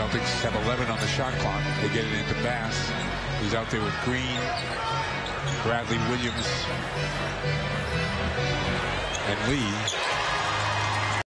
Celtics have 11 on the shot clock. They get it into Bass. He's out there with Green, Bradley Williams, and Lee.